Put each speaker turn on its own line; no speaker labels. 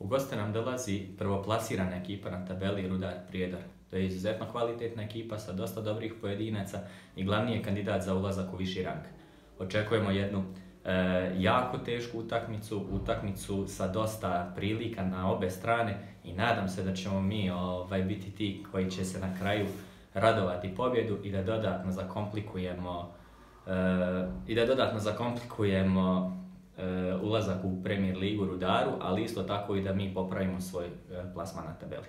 U goste nam dolazi prvoplasirana ekipa na tabeli Rudar Prijedor. To je izuzetno kvalitetna ekipa sa dosta dobrih pojedinaca i glavni je kandidat za ulazak u viši rang. Očekujemo jednu e, jako tešku utakmicu, utakmicu sa dosta prilika na obe strane i nadam se da ćemo mi ovaj, biti ti koji će se na kraju radovati pobjedu i da dodatno zakomplikujemo e, i da dodatno zakomplikujemo ulazak u Premier Ligu Rudaru, ali isto tako i da mi popravimo svoj e, plasman na tabeli.